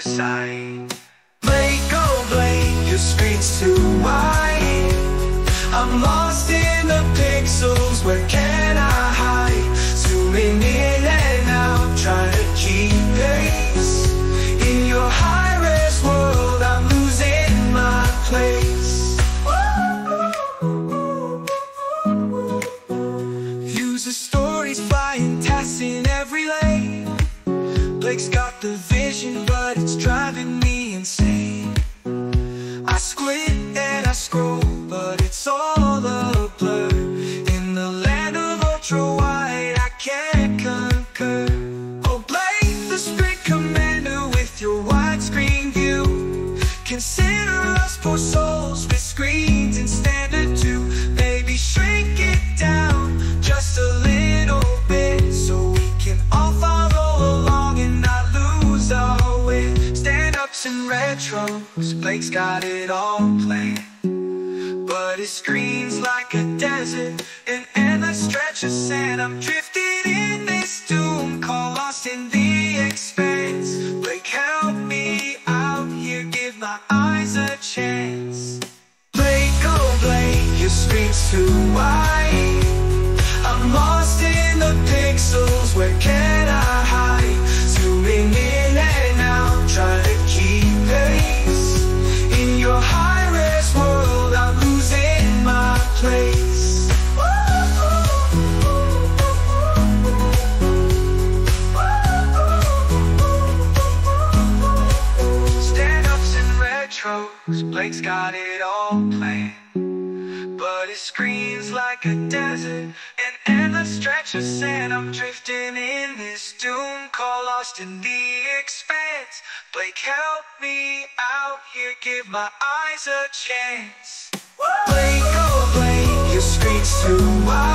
other side. Blake, oh Blake, your screen's too wide. I'm lost in the pixels, where can I hide? Zooming in and out, trying to keep pace. In your high-res world, I'm losing my place. Views of stories flying, tasks in every lane. Blake's got Consider us poor souls with screens in standard two. Maybe shrink it down just a little bit so we can all follow along and not lose our way. Stand ups and retros, Blake's got it all planned. But his screen's like a desert, an endless stretch of sand. I'm drifting my eyes a chance. Retros, Blake's got it all planned. But his screen's like a desert, an endless stretch of sand. I'm drifting in this Zoom, call lost in the expanse. Blake, help me out here, give my eyes a chance. Blake, oh Blake, your screen's too wide.